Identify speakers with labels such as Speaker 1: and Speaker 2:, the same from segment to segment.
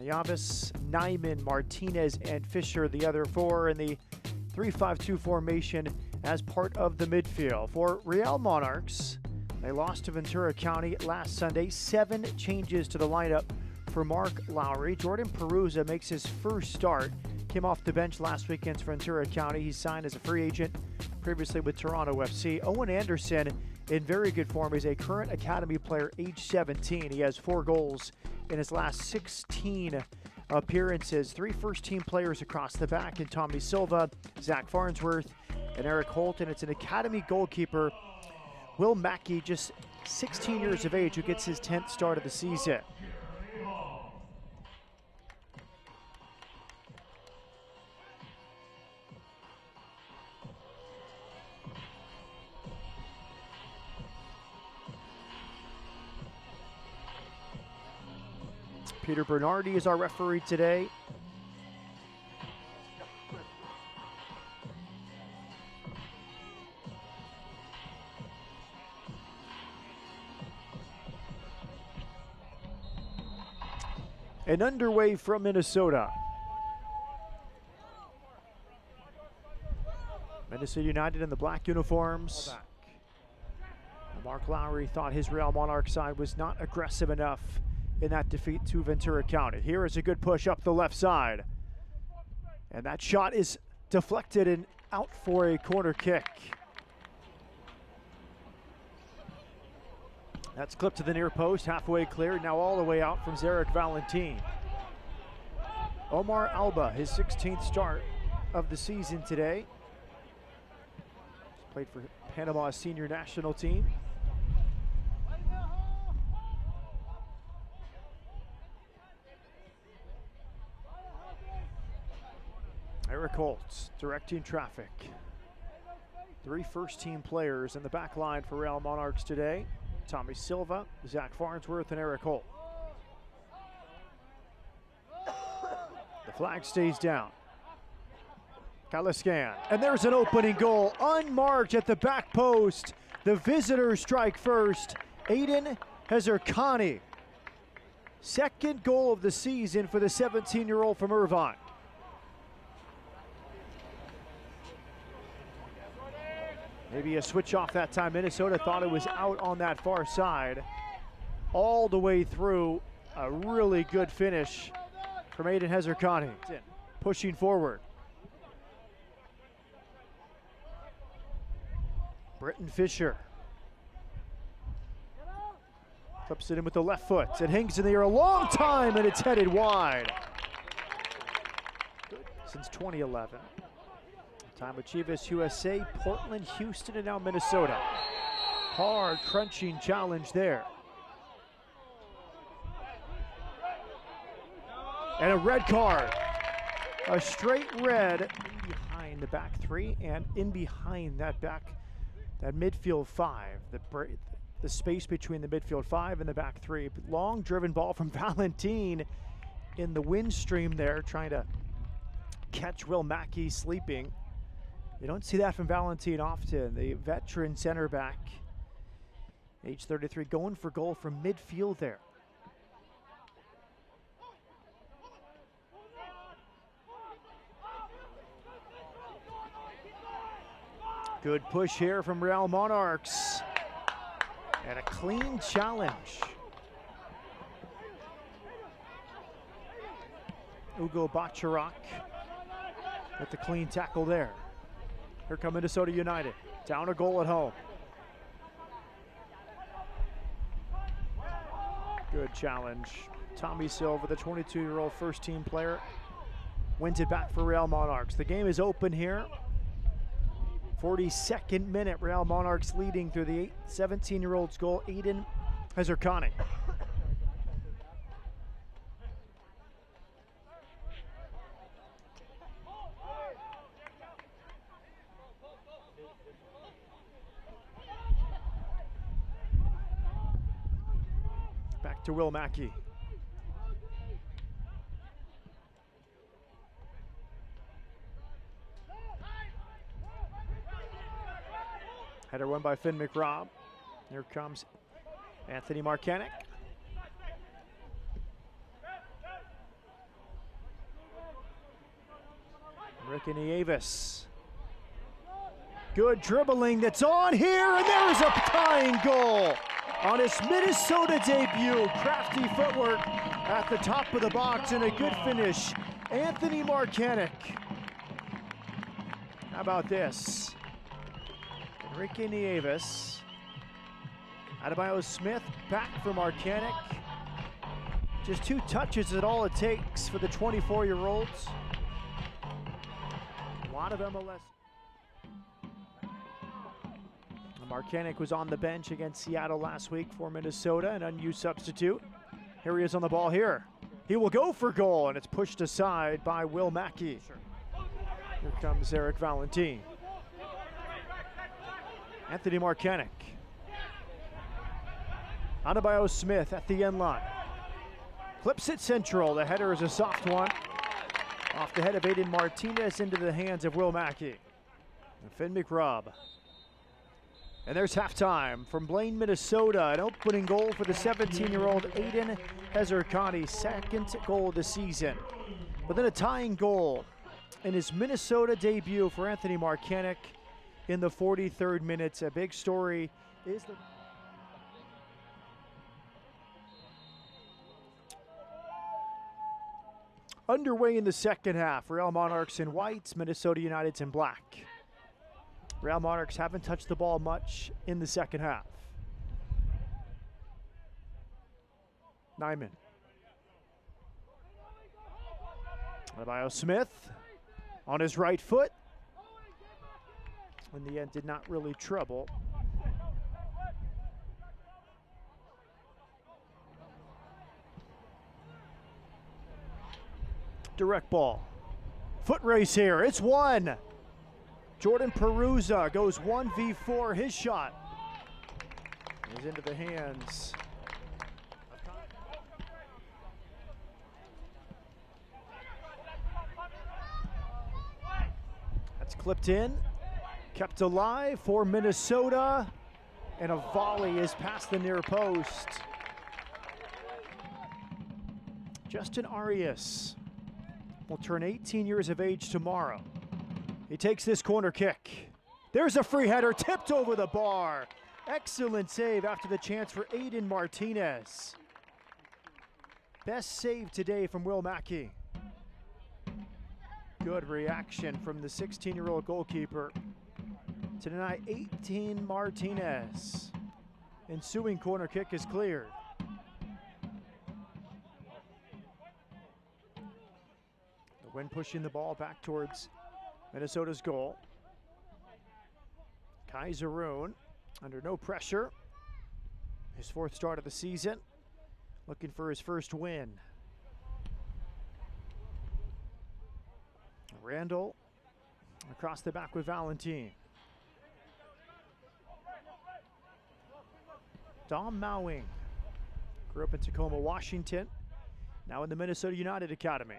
Speaker 1: Yavis, Nyman, Martinez, and Fisher, the other four in the 3-5-2 formation as part of the midfield. For Real Monarchs, they lost to Ventura County last Sunday. Seven changes to the lineup for Mark Lowry. Jordan Perruzza makes his first start. Came off the bench last week against Ventura County. He signed as a free agent previously with Toronto FC. Owen Anderson in very good form. He's a current academy player, age 17. He has four goals in his last 16 appearances. Three first team players across the back in Tommy Silva, Zach Farnsworth, and Eric Holton. It's an academy goalkeeper, Will Mackey, just 16 years of age, who gets his 10th start of the season. Peter Bernardi is our referee today. And underway from Minnesota. Minnesota United in the black uniforms. Mark Lowry thought his Real Monarch side was not aggressive enough in that defeat to Ventura County. Here is a good push up the left side. And that shot is deflected and out for a corner kick. That's clipped to the near post, halfway clear, now all the way out from Zarek Valentin. Omar Alba, his 16th start of the season today. He's played for Panama's senior national team. Holtz directing traffic. Three first team players in the back line for Real Monarchs today. Tommy Silva, Zach Farnsworth, and Eric Holt. The flag stays down. Kalaskan. And there's an opening goal, unmarked at the back post. The visitors strike first. Aiden Hezarkhani. Second goal of the season for the 17 year old from Irvine. Maybe a switch off that time. Minnesota thought it was out on that far side. All the way through. A really good finish from Aiden Hezarkhani. Pushing forward. Britton Fisher. Clips it in with the left foot. It hangs in the air a long time and it's headed wide. Since 2011. Time Chivas USA, Portland, Houston, and now Minnesota. Hard, crunching challenge there. And a red card. A straight red in behind the back three and in behind that back, that midfield five. The, the space between the midfield five and the back three. Long driven ball from Valentin in the wind stream there, trying to catch Will Mackey sleeping. You don't see that from Valentin often. The veteran center back, age 33, going for goal from midfield there. Good push here from Real Monarchs. And a clean challenge. Ugo Bacharak with the clean tackle there. Here come Minnesota United. Down a goal at home. Good challenge. Tommy Silva, the 22-year-old first-team player, wins it back for Real Monarchs. The game is open here. 42nd minute, Real Monarchs leading through the 17-year-old's goal, Aiden Hezarkhani. to Will Mackey. Header won by Finn McRobb. Here comes Anthony Markanich. Ricky Nieves. Good dribbling that's on here, and there is a tying goal on his Minnesota debut. Crafty footwork at the top of the box and a good finish. Anthony Markanich. How about this? Enrique Nieves. Adebayo Smith back for Markanich. Just two touches is all it takes for the 24-year-olds. A lot of MLS. Markanich was on the bench against Seattle last week for Minnesota, an unused substitute. Here he is on the ball here. He will go for goal, and it's pushed aside by Will Mackey. Here comes Eric Valentin. Anthony Markanich. Adebayo Smith at the end line. Flips it central. The header is a soft one. Off the head of Aiden Martinez into the hands of Will Mackey. And Finn McRobb. And there's halftime from Blaine, Minnesota. An opening goal for the 17-year-old Aiden Hezarkhani, second goal of the season. But then a tying goal in his Minnesota debut for Anthony Markanich in the 43rd minute. A big story is the Underway in the second half, Real Monarchs in whites, Minnesota United's in black. Real Monarchs haven't touched the ball much in the second half. Nyman. Adebayo Smith on his right foot. In the end, did not really trouble direct ball. Foot race here. It's one. Jordan Perruzza goes 1v4. His shot is into the hands. That's clipped in. Kept alive for Minnesota. And a volley is past the near post. Justin Arias will turn 18 years of age tomorrow. He takes this corner kick. There's a free header tipped over the bar. Excellent save after the chance for Aiden Martinez. Best save today from Will Mackey. Good reaction from the 16-year-old goalkeeper to deny 18 Martinez. Ensuing corner kick is cleared. when pushing the ball back towards Minnesota's goal. Kaiserun under no pressure. His fourth start of the season, looking for his first win. Randall across the back with Valentin. Dom Mowing grew up in Tacoma, Washington, now in the Minnesota United Academy.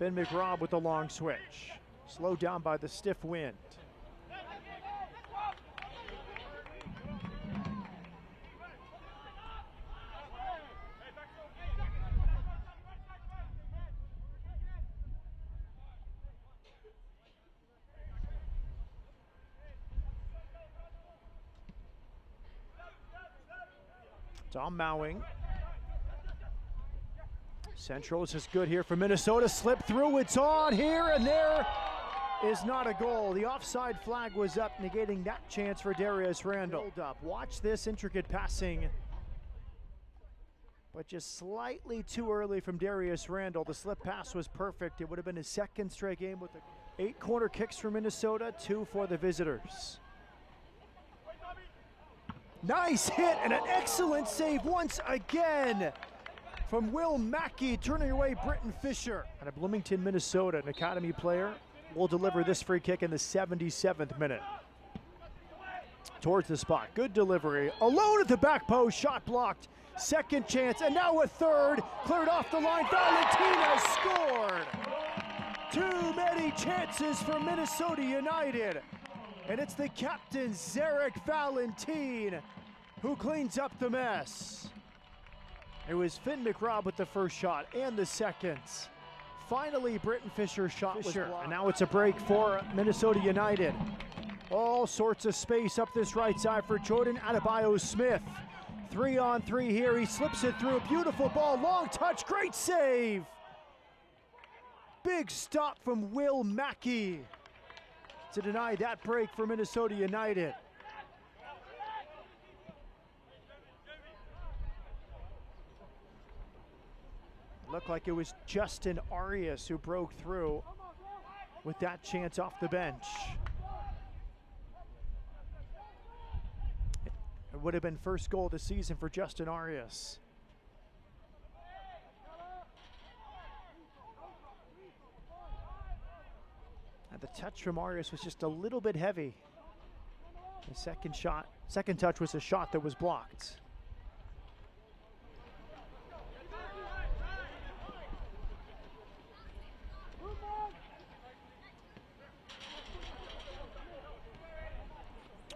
Speaker 1: Finn McRobb with the long switch. Slowed down by the stiff wind. Tom Mowing Central is just good here for Minnesota. Slip through, it's on here, and there is not a goal. The offside flag was up, negating that chance for Darius Randall. Hold up. Watch this intricate passing, but just slightly too early from Darius Randall. The slip pass was perfect. It would have been his second straight game with the eight corner kicks for Minnesota, two for the visitors. Nice hit and an excellent save once again from Will Mackey, turning away Britton Fisher. Out of Bloomington, Minnesota, an academy player will deliver this free kick in the 77th minute. Towards the spot, good delivery. Alone at the back post, shot blocked. Second chance, and now a third. Cleared off the line, Valentina scored. Too many chances for Minnesota United. And it's the captain, Zarek Valentin, who cleans up the mess. It was Finn McRobb with the first shot and the seconds. finally Britton Fisher shot Fisher. And now it's a break for Minnesota United. All sorts of space up this right side for Jordan Adebayo Smith. Three on three here. He slips it through. A beautiful ball. Long touch. Great save. Big stop from Will Mackey to deny that break for Minnesota United. Looked like it was Justin Arias who broke through with that chance off the bench. It would have been first goal of the season for Justin Arias. And the touch from Arias was just a little bit heavy. The second shot, second touch was a shot that was blocked.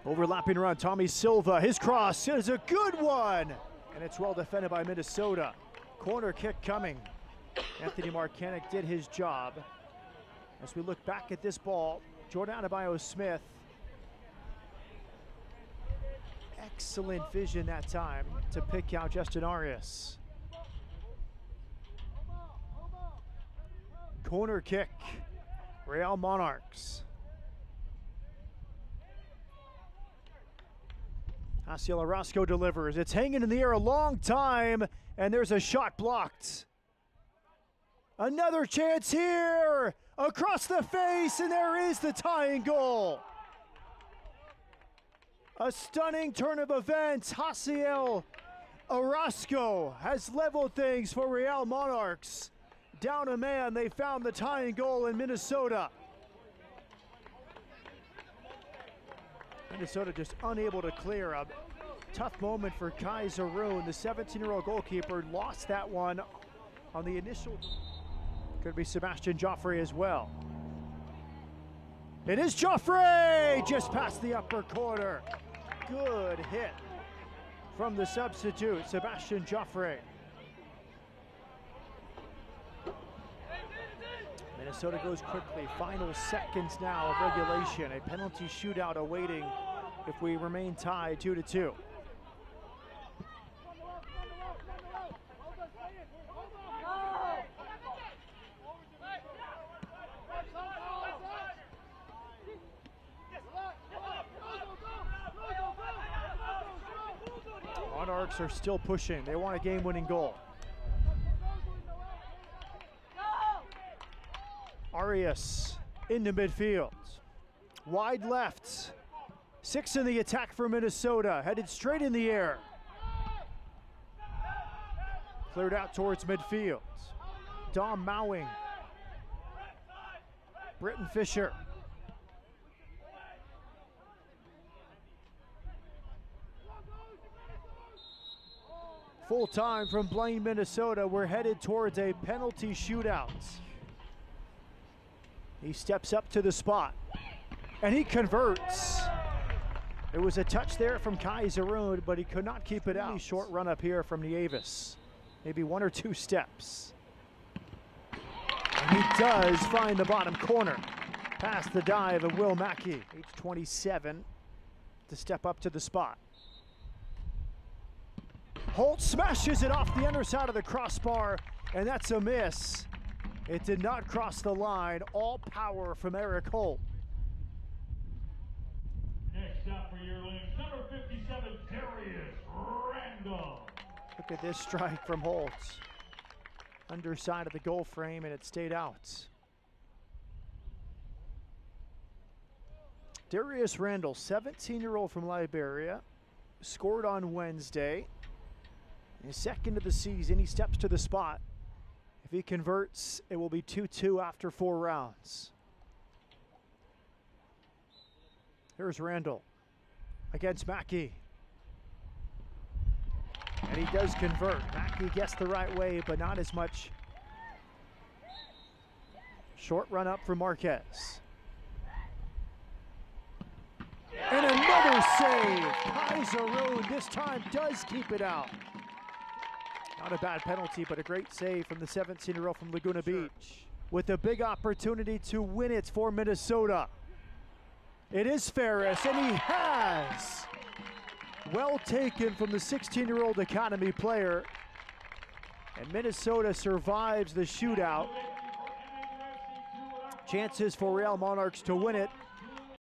Speaker 1: Overlapping around Tommy Silva. His cross is a good one. And it's well defended by Minnesota. Corner kick coming. Anthony Markanich did his job. As we look back at this ball, Jordan Adebayo Smith. Excellent vision that time to pick out Justin Arias. Corner kick. Real Monarchs. Asiel Orozco delivers. It's hanging in the air a long time, and there's a shot blocked. Another chance here, across the face, and there is the tying goal. A stunning turn of events. Asiel Orozco has leveled things for Real Monarchs. Down a man, they found the tying goal in Minnesota. Minnesota just unable to clear a tough moment for Kai Zaroon. The 17-year-old goalkeeper lost that one on the initial. Could be Sebastian Joffrey as well. It is Joffrey! just past the upper corner. Good hit from the substitute, Sebastian Joffrey. Minnesota goes quickly. Final seconds now of regulation. A penalty shootout awaiting if we remain tied 2 to 2. Monarchs are still pushing. They want a game-winning goal. Arias into midfield. Wide left. Six in the attack for Minnesota, headed straight in the air. Cleared out towards midfield. Dom Mowing. Britton Fisher. Full time from Blaine, Minnesota. We're headed towards a penalty shootout. He steps up to the spot and he converts. It was a touch there from Kai Zaroon, but he could not keep it out. Short run up here from Nieves. Maybe one or two steps. And he does find the bottom corner. Past the dive of Will Mackey, age 27, to step up to the spot. Holt smashes it off the underside of the crossbar, and that's a miss. It did not cross the line. All power from Eric Holt.
Speaker 2: Next up for your link, number 57, Darius Randall.
Speaker 1: Look at this strike from Holtz. Underside of the goal frame, and it stayed out. Darius Randall, 17-year-old from Liberia, scored on Wednesday. His second of the season, he steps to the spot. If he converts, it will be 2-2 after four rounds. Here's Randall against Mackey. And he does convert. Mackey gets the right way, but not as much. Short run up for Marquez. And another save. Kaiser Road this time does keep it out. Not a bad penalty, but a great save from the 17-year-old from Laguna Beach. with a big opportunity to win it for Minnesota. It is Ferris, and he has. Well taken from the 16 year old Academy player. And Minnesota survives the shootout. Chances for Real Monarchs to win it